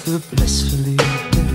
together blissfully.